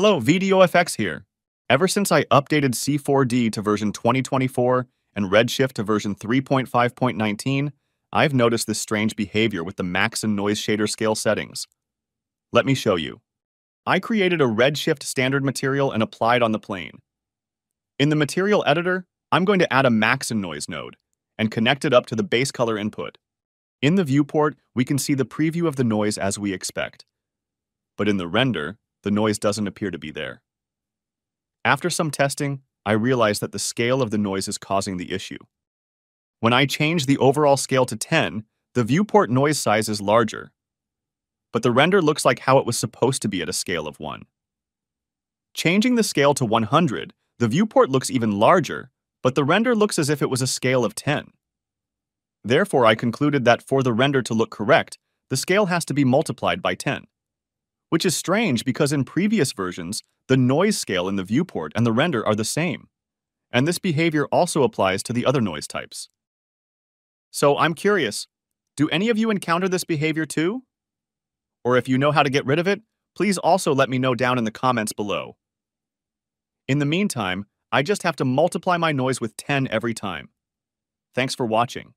Hello, VDOFX here. Ever since I updated C4D to version 2024 and Redshift to version 3.5.19, I've noticed this strange behavior with the Maxon Noise shader scale settings. Let me show you. I created a Redshift standard material and applied on the plane. In the material editor, I'm going to add a Maxon Noise node and connect it up to the base color input. In the viewport, we can see the preview of the noise as we expect. But in the render, the noise doesn't appear to be there. After some testing, I realized that the scale of the noise is causing the issue. When I change the overall scale to 10, the viewport noise size is larger. But the render looks like how it was supposed to be at a scale of 1. Changing the scale to 100, the viewport looks even larger, but the render looks as if it was a scale of 10. Therefore, I concluded that for the render to look correct, the scale has to be multiplied by 10. Which is strange because in previous versions, the noise scale in the viewport and the render are the same. And this behavior also applies to the other noise types. So I'm curious, do any of you encounter this behavior too? Or if you know how to get rid of it, please also let me know down in the comments below. In the meantime, I just have to multiply my noise with 10 every time. Thanks for watching.